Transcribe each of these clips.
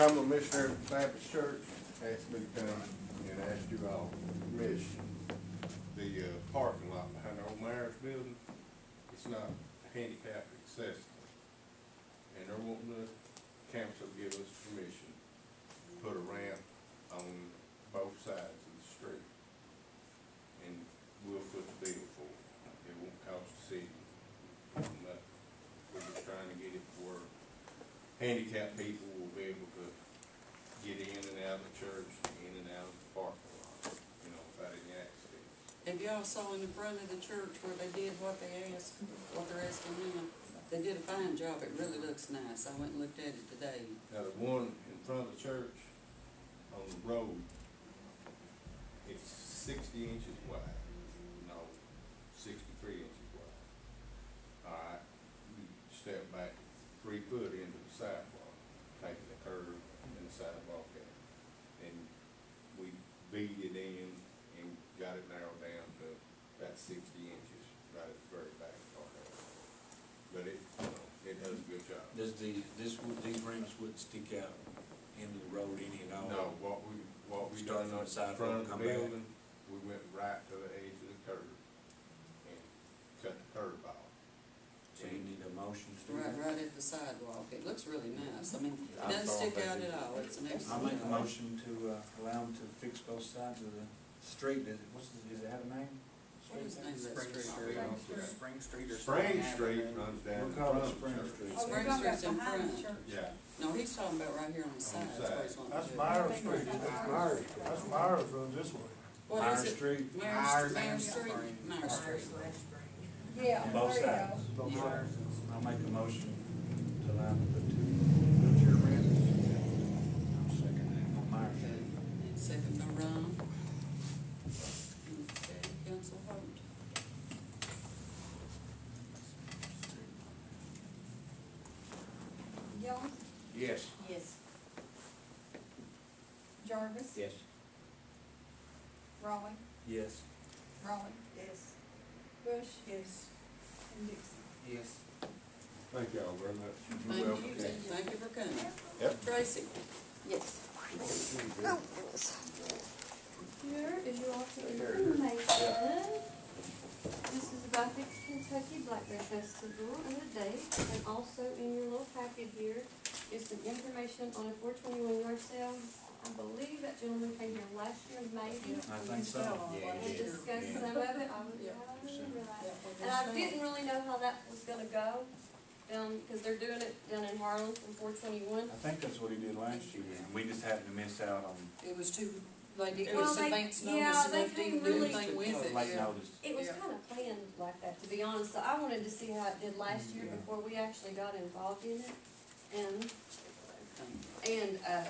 Cumberland Missionary Baptist Church asked me to come and ask you all permission. The, uh, parking lot behind the old Myers building, it's not handicap accessible. And they're wanting the council to give us permission to put a ramp on both sides of the street. And we'll foot the bill for it. It won't cost the city nothing. We're just trying to get it where handicapped people will be able to get in and out of the church, in and out of the parking lot, you know, without any accidents. If y'all saw in the front of the church where they did what they asked, what they're asking them, they did a fine job, it really looks nice, I went and looked at it today. Now, the one in front of the church on the road, it's sixty inches wide, no, sixty-three inches wide. Alright, you step back three foot into the sidewalk, taking the curve and the sidewalk out. And we beat it in and got it narrowed down to about sixty inches, right at the very back part of it. But it, you know, it does a good job. Does the, this would, these ramps wouldn't stick out into the road any at all? No, what we, what we Start done from on the the sidewalk, front of the come back. building, we went right to the edge of the curb and cut the curb off. So you need a motion to. Right, right at the sidewalk, it looks really nice, I mean, it I doesn't thought stick they out did. at all, it's an I'll excellent. make a motion to, uh, allow them to fix both sides of the street, does it, what's, the- does it have a name? What is the name of that Spring street? Street, Spring Street or Spring something. Street runs down We'll in call front it of the Spring church. Street. Oh, Spring you're talking Street's in about behind the front. church. Yeah, No, he's talking about right here on the side, that's what he's wanting to That's do. Myers Street, that's Myers, that's Myers runs this way. What Myers is it? Street, Myers, Myers Myers and Street, Spring. Myers Street. Yeah, on both there you go. sides. Both Yeah. I'll make a motion to allow them to put two wheelchair ramps. I'll second that, on Myers Street. And second by Ron. Okay, council vote. Jones? Yes. Yes. Jarvis? Yes. Raleigh? Yes. Raleigh? Yes. Bush? Yes. And Dixon? Yes. thank y'all very much. Thank welcome. you, thank you for coming. Yep. Tracy? Yes. Oh, here is your also information. This is about the Kentucky Black Bear Festival and the date, and also in your little packet here is some information on a four twenty-one yard sale. I believe that gentleman came here last year, maybe. I think so. Yeah, And he did. discussed some of it, I would, Yeah. I remember that. Yeah, And I didn't really know how that was gonna go, um, cause they're doing it down in Harlan from four twenty-one. I think that's what he did last year, and we just happened to miss out on It was too, they didn't Well, give us they- advance yeah, notice they enough to even couldn't do really- anything with it, late yeah. notice. It was Yeah. kind of planned like that, to be honest, so I wanted to see how it did last year Yeah. before we actually got involved in it. And, and, uh,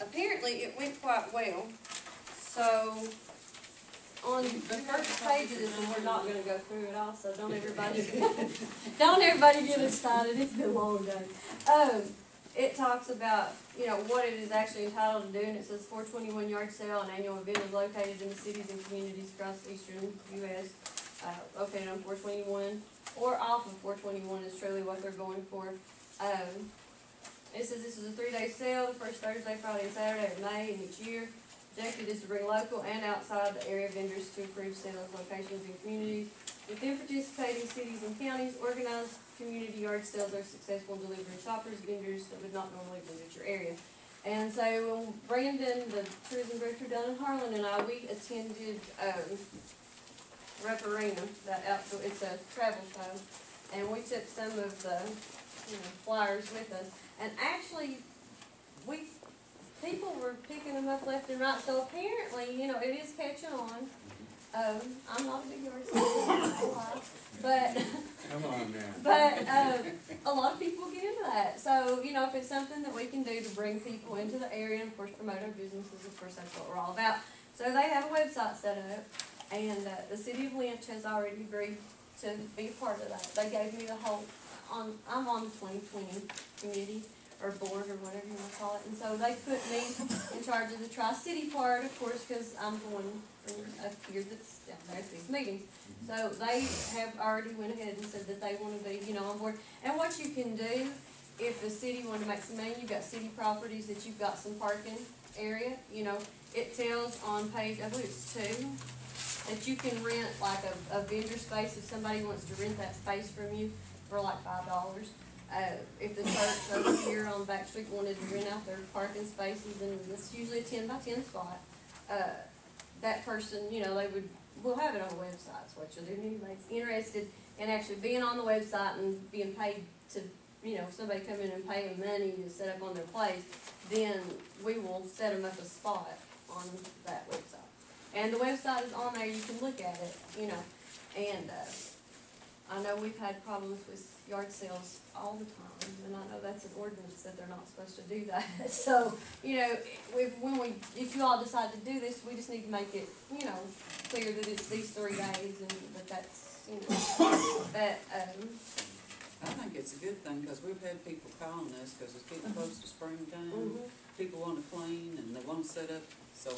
apparently it went quite well, so, on the first page of this, and we're not gonna go through it all, so don't everybody, don't everybody get excited, it's been a long day. Um, it talks about, you know, what it is actually entitled to do, and it says four twenty-one yard sale, an annual event is located in the cities and communities across the eastern US, uh, located on four twenty-one, or off of four twenty-one is truly what they're going for. Um, it says this is a three-day sale, the first Thursday, Friday, and Saturday of May in each year. Objective is to bring local and outside the area vendors to approved sales locations and communities. Within participating cities and counties, organized community yard sales are successful in delivering shoppers, vendors that would not normally visit your area. And so um, Brandon, the tourism director down in Harlan and I, we attended, um, Rep that outdoor, it's a travel show. And we took some of the, you know, flyers with us. And actually, we, people were picking them up left and right, so apparently, you know, it is catching on. Um, I'm not a big but, Come on now. but, um, a lot of people get into that. So, you know, if it's something that we can do to bring people into the area and of course promote our businesses, of course, that's what we're all about. So they have a website set up and, uh, the city of Lynch has already agreed to be a part of that. They gave me the whole, on, I'm on the twenty twenty committee or board or whatever you wanna call it. And so they put me in charge of the Tri-City part, of course, cause I'm the one uh, up here that's down there at these meetings. Mm-hmm. So they have already went ahead and said that they wanna be, you know, on board. And what you can do if the city wanted to make some money, you've got city properties that you've got some parking area, you know, it tells on page, I believe it's two, that you can rent like a, a vendor space if somebody wants to rent that space from you for like five dollars. Uh, if the church over here on Back Street wanted to rent out their parking spaces, and it's usually a ten by ten spot, uh, that person, you know, they would, we'll have it on the website, so what you'll do, anybody's interested in actually being on the website and being paid to, you know, somebody come in and pay them money to set up on their place, then we will set them up a spot on that website. And the website is on there, you can look at it, you know, and, uh, I know we've had problems with yard sales all the time, and I know that's an ordinance that they're not supposed to do that. So, you know, if, when we, if you all decide to do this, we just need to make it, you know, clear that it's these three days and that that's, you know, that, um, I think it's a good thing, cause we've had people calling us, cause it's getting close to springtime. mhm. People wanna clean and they wanna set up, so.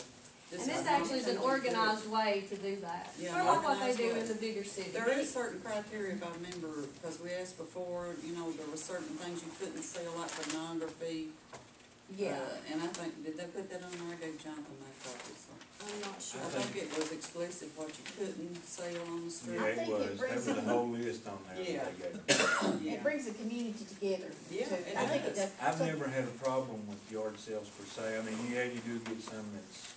This And this actually is an opportunity to do it. organized way to do that. Yeah, Sort of like what they do way. in the bigger cities. There is certain criteria, if I remember, because we asked before, you know, there were certain things you couldn't sell, like pornography. Yeah, uh, And I think, did they put that on there? I gave Jonathan that copy, so. I'm not sure. I think it was explicit what you couldn't sell on the street. Yeah, it think it was, that brings was a in- whole list on there Yeah. that they gave. Yeah. It brings the community together. Yeah, too. it I think it does. I've So- never had a problem with yard sales per se, I mean, yeah, you do get some that's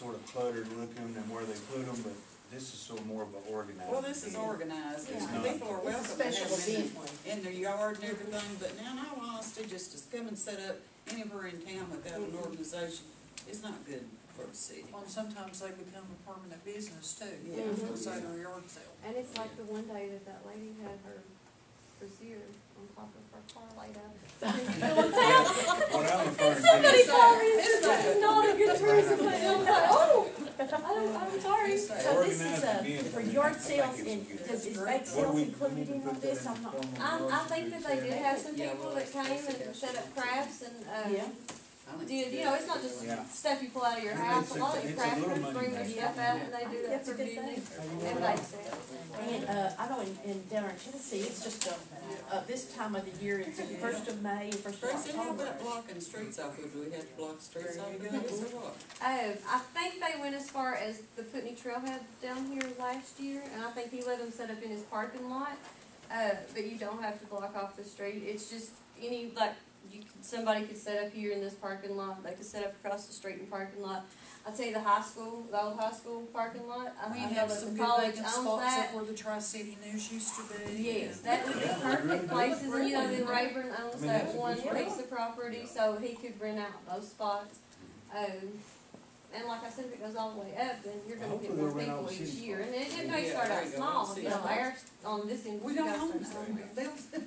sort of cluttered looking and where they put them, but this is sort of more of an organized. Well, this is deal. organized, and Yeah. people are It's a welcome to special have them event one. in, in their yard and everything, but now, in all honesty, just to come and set up anywhere in town without an organization is not good for the city. Well, sometimes they become a permanent business too, Yeah. Mhm. outside their yard sale. And it's like the one day that that lady had her brassiere on top of her car laid out. What I'm referring to Somebody is, called me and said, this is not a good tourism place, I was like, oh, I'm, I'm sorry. So this is, Organized uh, for I yard sales, and good- does, is bake sales we, we included in all this? I'm not. the I, I think that they did have some people that came and set up crafts and, uh, Yeah. Did, you know, it's not just Yeah. stuff you pull out of your house, a a- lot of it's your a little crafters bring their maker. stuff out and they do that That's a for good beauty thing. and bake sales. And, uh, I know in, in down in Tennessee, it's just, uh, uh, this time of the year, it's the first of May, first of Tracy, how October. about blocking streets off, do we have to block streets off, or what? Oh, I think they went as far as the Putney Trailhead down here last year, and I think he let them set up in his parking lot. Uh, but you don't have to block off the street, it's just any, like, you, could- somebody could set up here in this parking lot, they could set up across the street in parking lot. I'll tell you, the high school, the old high school parking lot, I We I know have that some the good college vacant owns spots that. up where the Tri-City News used to be. Yes, that would be perfect places, and you know, then Rayburn owns mean, that that's a one good spot. piece of property, so he could rent out those spots. Um, and like I said, if it goes all the way up, then you're gonna get Hopefully more they'll rent all people the each city year, and spots. it, it may Yeah, start there out you go, small, city you know, spots. ours, on this end. We you don't gotta own start that. somewhere. They'll-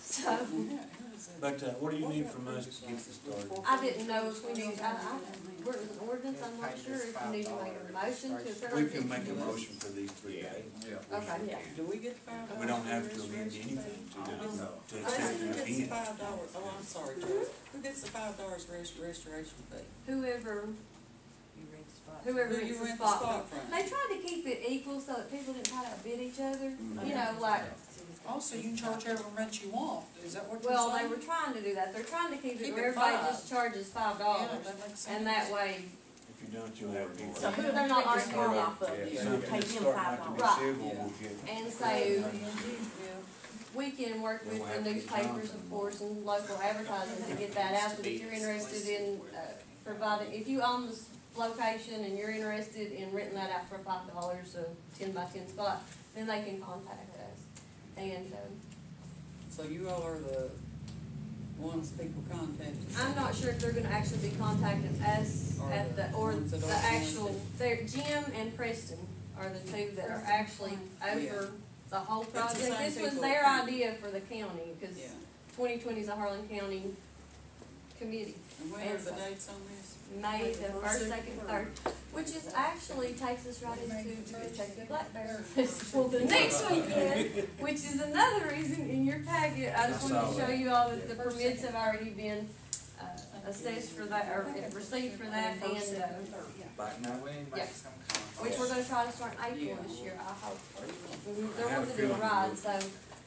So, but, uh, what do you need from us to get this started? I didn't know if we need, I, I, where it was an ordinance, I'm not sure if you need to make a motion to approve. We it. can make a motion for these three days. Okay, Yeah. Do we get five dollars? We don't have to amend anything to, to I accept said, who gets the again. five dollars, oh, I'm sorry, Joe, who gets the five dollars rest, restoration fee? whoever, You rent the spot. whoever Who you rents the rent the spot. spot from. from? They tried to keep it equal so that people didn't try to outbid each other, Mm-hmm. you know, like, Also, you can charge however much you want, is that what you're well, they were trying to do that, they're trying to keep it Keep where it everybody five. just charges five Yeah, dollars. that makes And that way, If you don't, you'll have people. So who They're they're not not arguing arguing off off of, Yeah, you something pay that's them starting five not to be dollars. civil, Yeah. we'll get. and so we can work with the newspapers, of course, and local advertising to get that out, but if you're interested in, uh, providing, if you own this location and you're interested in renting that out for five dollars, a ten by ten spot, then they can contact us. And, um, So you all are the ones people contact? I'm not sure if they're gonna actually be contacting us Or at the, the or ones that the are the actual, they're, Jim and Preston are the two that are actually over the whole It's the project. same This was people. their idea for the county, cause Yeah, twenty twenty is a Harlan County committee. and when are the dates on this? May the first, second, third, which is actually takes us right into the Kentucky Black Bear Festival the next weekend, which is another reason in your packet, I just wanted to show you all that the permits have already been, uh, assessed for that, or received for that, and, uh, Back now, yeah. Which we're gonna try to start in April this year, I hope. They're wanting to do a ride, so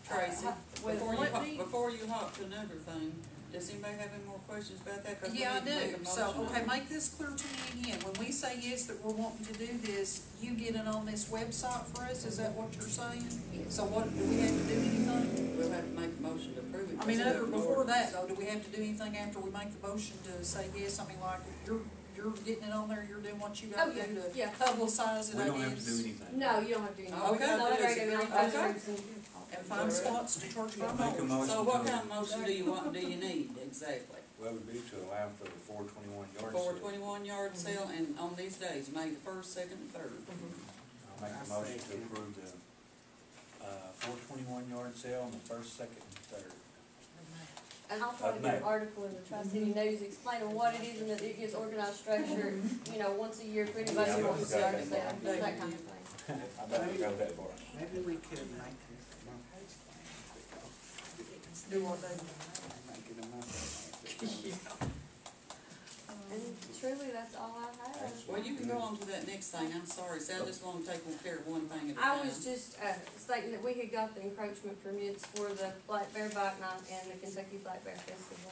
Tracy, Uh, with before you hop, date? before you hop to another thing, does anybody have any more questions about that? 'Cause we Yeah, I need to make a do, so, motion on okay, it. make this clear to me again, when we say yes, that we're wanting to do this, you get it on this website for us, is that what you're saying? So what, do we have to do anything? We'll have to make a motion to approve it. I mean, other, before that though, do we have to do anything after we make the motion to say yes? I mean, like, you're, you're getting it on there, you're doing what you Oh, gotta yeah, do to yeah. publicize it, We don't have to do anything. No, you don't have to do anything. All we gotta No, do it's is already been on agree. post Okay. roads and- And find spots to charge my Make a dollars. motion So what kind of motion do you want, do you need exactly? Well, would be to allow for the four twenty-one yard For sale. twenty-one yard mhm. sale and on these days, May the first, second, and third. Mhm. I'll make a motion to approve the, uh, four twenty-one yard sale on the first, second, and third. And I'll probably do an article in the Tri-City mhm. News explaining what it is and that it gives organized structure, you know, once a year for anybody who wants to start a sale, that kind of thing. I bet I got that far. Maybe we could make this. Do what they, Make it a month. And truly, that's all I have. Well, you can go on to that next thing, I'm sorry, so I just wanna take care of one thing at a I time. was just, uh, stating that we had got the encroachment permits for the Black Bear Bike Night and the Kentucky Black Bear Festival.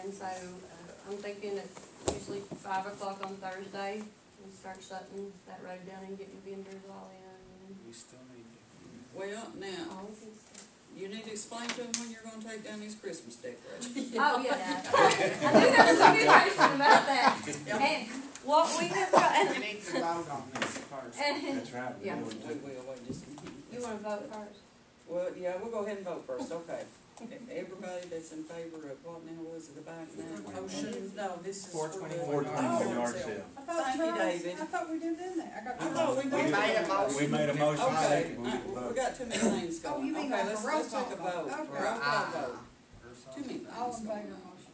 And so, uh, I'm thinking at usually five o'clock on Thursday, we start shutting that road down and getting vendors all in We still need to. Well, now, all this stuff. You need to explain to them when you're gonna take down these Christmas decorations. Oh, yeah, I knew there was a good question about that. And what we have got, We and, need to vote on this first. and, That's right. we Yeah. do We it will, wait just a minute. you wanna vote first? Well, yeah, we'll go ahead and vote first, okay. Everybody that's in favor of what now was it, the bike now? motion, no, this is for the. 421. Four twenty-one Oh. yard sale. I thought Thank you, Charles- David. I thought we did that, I got. I thought we We made a motion. We made a motion, Okay, second, we uh, we vote. got too many things Oh, going, you mean okay, like a let's, roll let's take a call vote. vote, Okay. roll call Ah. vote, too many things All in going favor on. motion.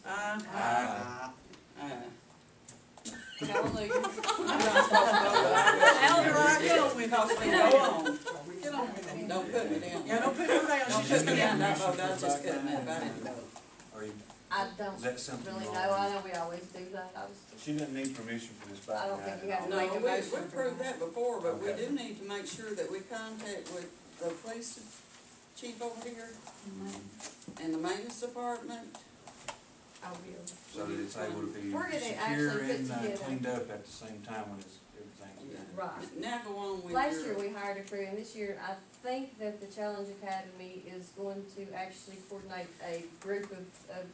Uh, Aye. Aye. Hallelujah. I'm not supposed to vote. How do I go with Because we go on, Get on with it. Don't put me down. Yeah, don't put her down, she's just me gonna. down, that vote, I was just cutting that, I didn't vote. Are you, I don't that something really wrong? know, I know we always do that, I was, She doesn't need permission for this bike I don't ride think at you have all. to No, make a we, motion we for proved that. that before, but we Okay. do need to make sure that we contact with the police chief over here and the maintenance department. I will. So that it's able to be We're gonna secure actually put and uh, together- cleaned up at the same time when it's, everything's done. Right. Now go on with your. Last year, we hired a crew, and this year, I think that the Challenge Academy is going to actually coordinate a group of, of,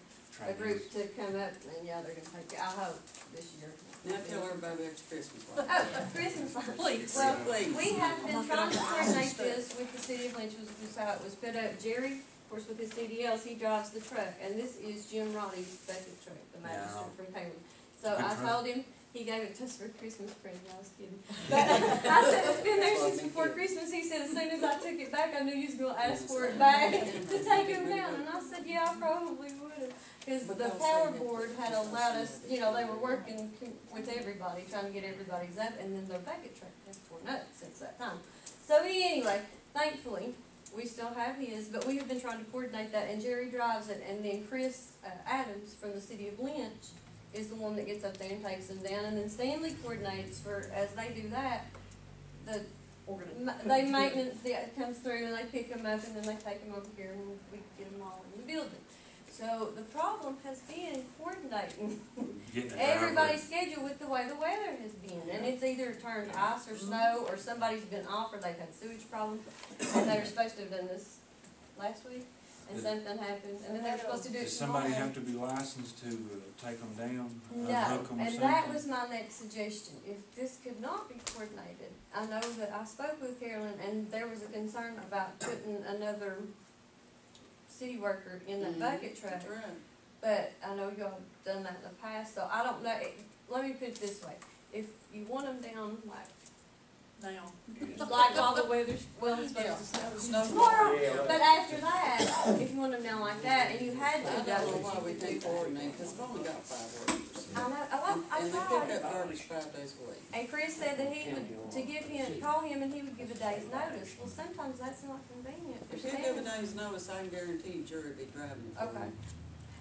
a group to come up, and yeah, they're gonna take, it. I hope, this year. Now tell everybody about your Christmas lights. Oh, Christmas lights. Please. Well, Please. we have been trying to coordinate this with the city of Lynch, was, was how it was put up. Jerry, of course, with his CDLs, he drives the truck, and this is Jim Roddy's bucket truck, the magistrate from Taylor. So Good I truck. told him, he gave it to us for Christmas present, I was kidding. But I said, it's been there since before Christmas, he said, as soon as I took it back, I knew you was gonna ask for it back to take him down, and I said, yeah, I probably would. Cause the Because power board had allowed us, you know, they were working with everybody, trying to get everybody's up, and then their bucket truck has torn up since that time. So anyway, thankfully, we still have his, but we have been trying to coordinate that, and Jerry drives it, and then Chris uh, Adams from the city of Lynch is the one that gets up there and takes them down, and then Stanley coordinates for, as they do that, the, ma- they maintenance, yeah, comes through, and they pick them up, and then they take them over here, and we get them all in the building. So the problem has been coordinating Getting it everybody's schedule with the way the weather has been, and it's either turned ice or mm-hmm. snow, or somebody's been off, or they've had sewage problems, and they were supposed to have done this last week, and Did- something happened, and then they're supposed to do it Does somebody tomorrow. have to be licensed to uh, take them down, No, unhook them or and that something? was my next suggestion, if this could not be coordinated, I know that I spoke with Carolyn, and there was a concern about putting another city worker in that Mhm. bucket truck. But I know y'all have done that in the past, so I don't know, it- let me put it this way, if you want them down like, Now. like all the weather's, well, it's Yeah. supposed to snow Snow tomorrow, but after that, if you want them down like that, and you had I to, don't that's know what why we you can't do. coordinate, cause we've only got five workers. I know, I, And I and they pick tried, up garbage five days a week. and Chris said that he would, to give him, call him and he would give a day's notice, well, sometimes that's not convenient for If you give a Stan. day's notice, I can guarantee you Jerry will be driving it for Okay. you.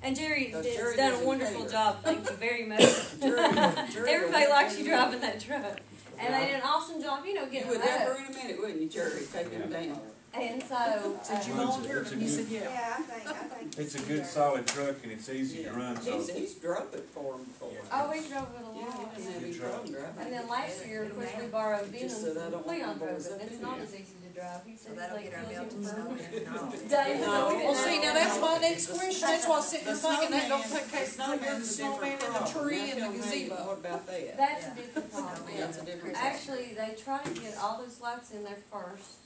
And Jerry So has done a doesn't wonderful cater. job, thank you very much. Jerry- Jerry will Everybody help likes you you. driving that truck, and they did an awesome job, you know, You getting would them up. her in a minute, wouldn't you, Jerry, taking them down? And so, Did you uh, volunteer? It's a And he good- said, yeah. Yeah, I think, I think. It's a good solid truck and it's easy to run, so. He's, he's drove it for him before. oh, we drove it a Yeah, lot. he didn't have any Good truck. problem driving. And then last year, of course, we borrowed Just Denham's, said, I don't want Leon my drove boys it, up it's in not here. as easy to drive, he So said that'll they get our kills building you and all. Dave, so we Well, see, now that's my next question, that's why I was sitting there The thinking that don't snowman- take case the now, you're the snowman's a snowman different and the problem. tree Now and the tell me, gazebo. What about that? That's a Yeah. different problem. That's a different. Actually, they try to get all those lights in there first,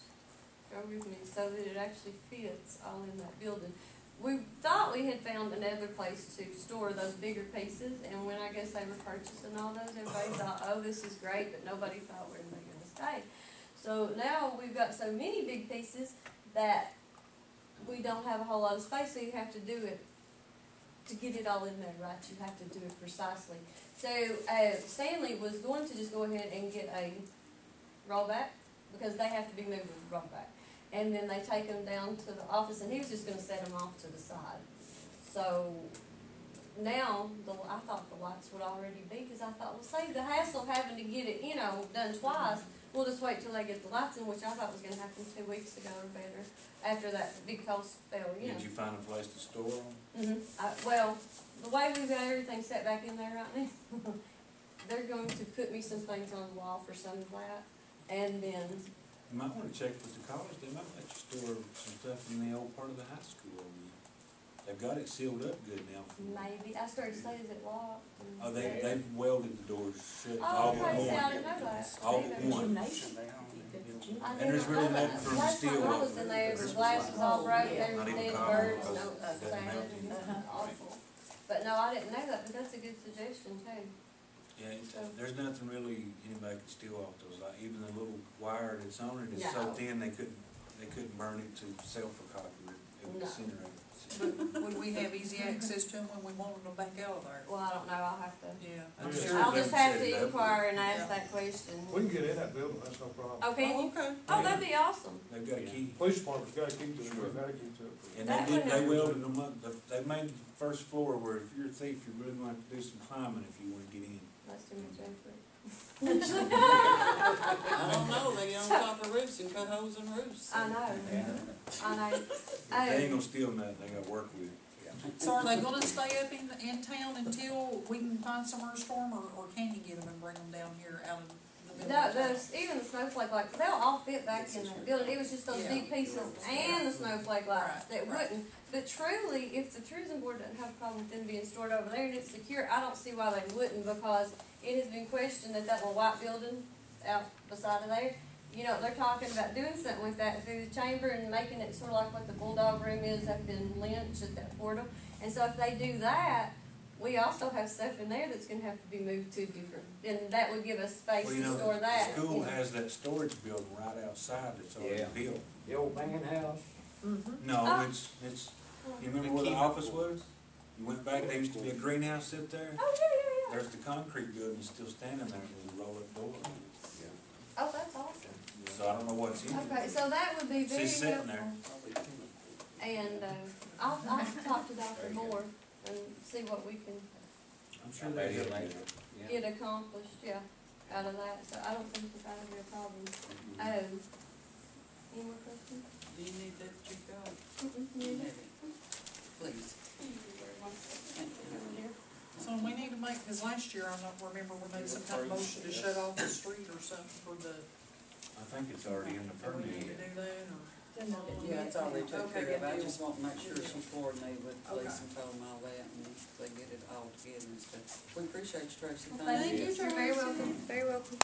go with me, so that it actually fits all in that building. We thought we had found another place to store those bigger pieces, and when I guess they were purchasing all those, everybody thought, oh, this is great, but nobody thought where they gonna stay. So now we've got so many big pieces that we don't have a whole lot of space, so you have to do it, to get it all in there right, you have to do it precisely. So, uh, Stanley was going to just go ahead and get a rollback, because they have to be moved with rollback. And then they take them down to the office, and he was just gonna set them off to the side. So, now, the, I thought the lights would already be, cause I thought, well, save the hassle of having to get it, you know, done twice. We'll just wait till they get the lights in, which I thought was gonna happen two weeks ago or better, after that big spell, you know. Did you find a place to store them? hmm I, well, the way we've got everything set back in there right now, they're going to put me some things on the wall for some of that, and then, You might wanna check with the college, they might let you store some stuff in the old part of the high school over. They've got it sealed up good now. maybe, I started to say, is it locked? And- Oh, they, they've welded the doors shut, Oh, all but okay, see, I one. didn't know that. All but Maybe. one. Gymnasium. I And there's never really thought of nothing that. from Last time steel I was in there. there, the glass was all broke, there Not even dead copper, birds, because no, it doesn't sand, melt and. Uh-huh. awful. But no, I didn't know that, but that's a good suggestion too. Yeah, it's, there's nothing really anybody can steal off those, like even the little wire that's on it is so No. thin, they couldn't, they couldn't burn it to sell for copper, it would No. incinerate. But would we have easy access to them when we wanted them back out of there? Well, I don't know, I'll have to, Yeah. I'm Yeah. sure I'll just have to inquire and ask Yeah. that question. We can get in that building, that's no problem. Oh, can Oh, you? okay. Oh, that'd be awesome. They've got a key, Police department's gotta keep to it, Sure. we gotta keep to it. and That they did, they wouldn't- welded them up, The- they made the first floor where if you're a thief, you're really gonna have to do some climbing if you wanna get in. That's too much effort. I don't know, they get on top of roofs and cut holes in roofs. I know, I know. They ain't Oh, gonna steal nothing, they gotta work with it. So are they gonna stay up in, in town until we can find somewhere to store them, or, or can you get them and bring them down here out of the middle no, of town? those, even the snowflake lights, they'll all fit back in that building. It was just those Yeah. big pieces and the snowflake lights Right, that right. wouldn't. But truly, if the tourism board doesn't have a problem with them being stored over there and it's secure, I don't see why they wouldn't because it has been questioned that that little white building out beside of there, you know, they're talking about doing something with that through the chamber and making it sort of like what the Bulldog Room is up in Lynch at that portal. And so if they do that, we also have stuff in there that's gonna have to be moved to different, and that would give us space Well, you to know, store that. the you school know. has that storage building right outside that's already Yeah. built. The old man house. Mm-hmm. No, Oh. it's, it's, you remember where the office was? You went back, there used to be a greenhouse sit there, Oh, yeah, yeah, yeah. there's the concrete building still standing there, with a roll-up door. Oh, that's awesome. So I don't know what's in Okay, so that would be very She's sitting there. helpful. And, uh, I'll, I'll talk to Dr. Moore and see what we can I'm sure they help you. get accomplished, yeah, out of that, so I don't think that that'll be a problem. Um, any more questions? Do you need that, you got? Mm-mm, You you have it. Please. Thank you. Over here. So we need to make, cause last year, I don't remember, we made some kind of motion to shut off the street or something for the, I think it's already in the do we need to permit. do that, or? Yeah, it's already took Okay, care of, I just want to make sure she coordinated with police Okay. and told them all that, and they get it all together and stuff. We appreciate you, Tracy, Well, thank Thank you. you, you're very welcome, very welcome.